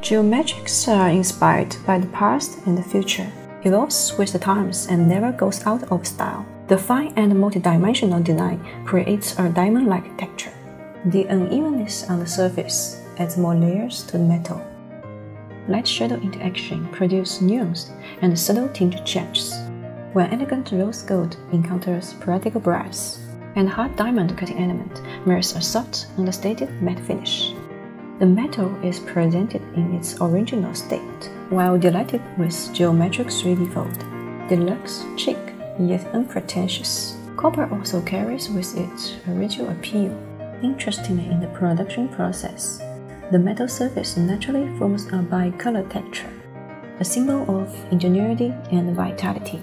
Geometrics are inspired by the past and the future, It evolves with the times and never goes out of style. The fine and multidimensional design creates a diamond-like texture. The unevenness on the surface adds more layers to the metal. Light-shadow interaction produces nuance and subtle tint changes. When elegant rose gold encounters practical brass, and hard diamond cutting element mirrors a soft, understated matte finish. The metal is presented in its original state, while delighted with geometric 3D fold. Deluxe, chic, yet unpretentious. Copper also carries with it a ritual appeal. Interestingly, in the production process, the metal surface naturally forms a bicolor texture, a symbol of ingenuity and vitality.